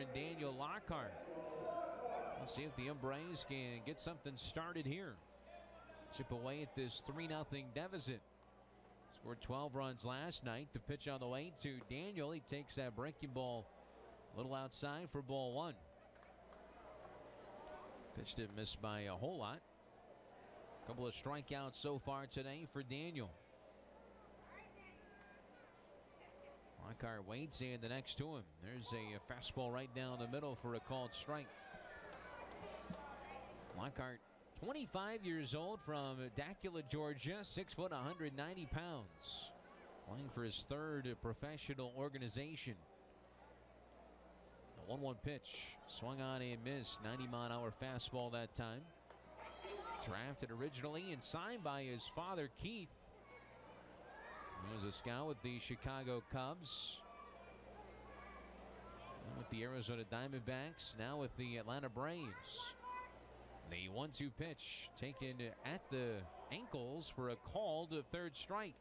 and Daniel Lockhart. Let's see if the M-Braves can get something started here. Chip away at this 3 0 deficit. Scored 12 runs last night. The pitch on the way to Daniel. He takes that breaking ball a little outside for ball one. Pitch didn't miss by a whole lot. A Couple of strikeouts so far today for Daniel. Lockhart waits in the next to him. There's a fastball right down the middle for a called strike. Lockhart, 25 years old from Dacula, Georgia, 6 foot 190 pounds. Playing for his third professional organization. The 1 1 pitch swung on and missed. 90 mile an hour fastball that time. Drafted originally and signed by his father, Keith. Scout with the Chicago Cubs. With the Arizona Diamondbacks, now with the Atlanta Braves. The one two pitch taken at the ankles for a called third strike.